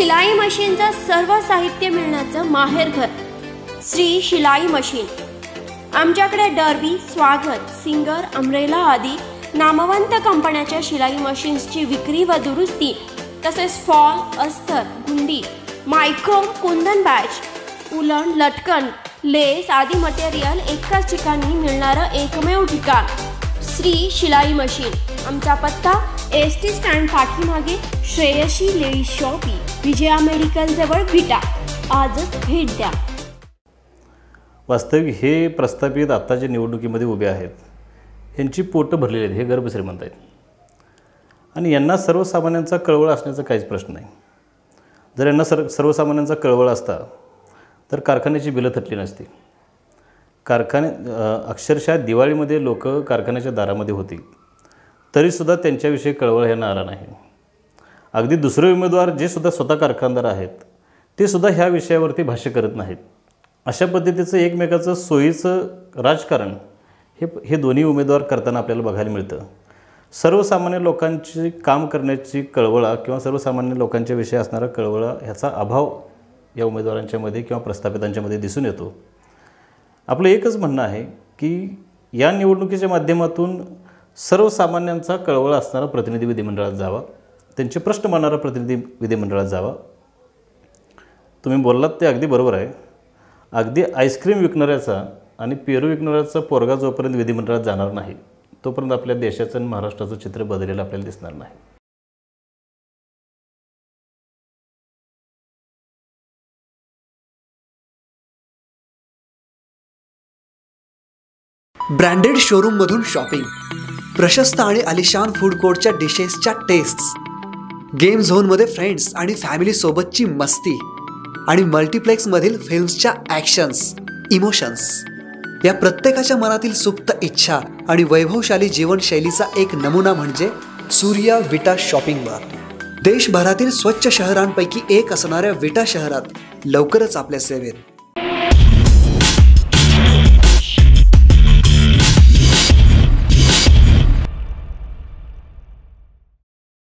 शिलाई मशीनचं सर्व साहित्य मिळण्याचं माहेरघर श्री शिलाई मशीन. आमच्याकडे डर्बी स्वागत सिंगर अमरेला आदी नामवंत कंपन्याच्या शिलाई मशीन्सची विक्री व दुरुस्ती तसेच फॉल अस्तर गुंडी मायक्रोम कुंदन बॅच उलण लटकन लेस आदी मटेरियल एकाच ठिकाणी मिळणारं एकमेव ठिकाण. श्री शिलाई मशीन. आमचा पत्ता एस टी स्टँड पाठीमागे Shreyashi lady shoppy Vijaya medical जवळ विटा. आजच भेट द्या. वास्तविक हे प्रस्थापित आत्ताच्या निवडणुकीमध्ये उभे आहेत. यांची पोटं भरलेली आहेत हे गर्भश्रीमंत आहेत. आणि यांना सर्वसामान्यांचा कळवळ असण्याचा काहीच प्रश्न नाही. जर यांना सर्व सर्वसामान्यांचा कळवळ असता तर कारखान्याची बिलं थटली नसती. कारखाने अक्षरशः दिवाळीमध्ये लोक कारखान्याच्या दारामध्ये होती. तरीसुद्धा त्यांच्याविषयी कळवळ यांना आला नाही. अगदी दुसरे उमेदवार जे सुद्धा स्वतः कारखानदार आहेत ते सुद्धा ह्या विषयावरती भाष्य करत नाहीत. अशा पद्धतीचं एकमेकाचं सोयीचं राजकारण हे हे दोन्ही उमेदवार करताना आपल्याला बघायला मिळतं. सर्वसामान्य लोकांची काम करण्याची कळवळा किंवा सर्वसामान्य लोकांच्या विषयी असणारा कळवळा ह्याचा अभाव या उमेदवारांच्यामध्ये किंवा प्रस्थापितांच्यामध्ये दिसून येतो. आपलं एकच म्हणणं आहे की या निवडणुकीच्या माध्यमातून सर्वसामान्यांचा कळवळ असणारा प्रतिनिधी विधिमंडळात जावा. त्यांचे प्रश्न मानणारा प्रतिनिधी विधिमंडळात जावा. तुम्ही बोललात ते अगदी बरोबर आहे. अगदी आईस्क्रीम विकणाऱ्याचा आणि पेरू विकणाऱ्याचा पोरगा जोपर्यंत विधिमंडळात जाणार नाही तोपर्यंत आपल्या देशाचं आणि महाराष्ट्राचं चित्र बदललेलं आपल्याला दिसणार नाही. ब्रँडेड शोरूममधून शॉपिंग प्रशस्त आणि अलिशान फूड कोर्टच्या डिशेसच्या टेस्ट गेम झोनमध्ये फ्रेंड्स आणि फॅमिली सोबतची मस्ती आणि मल्टिप्लेक्समधील फिल्म्सच्या ॲक्शन्स इमोशन्स या प्रत्येकाच्या मनातील सुप्त इच्छा आणि वैभवशाली जीवनशैलीचा एक नमुना म्हणजे सूर्या विटा शॉपिंग बार देशभरातील स्वच्छ शहरांपैकी एक असणाऱ्या विटा शहरात लवकरच आपल्या सेवेत.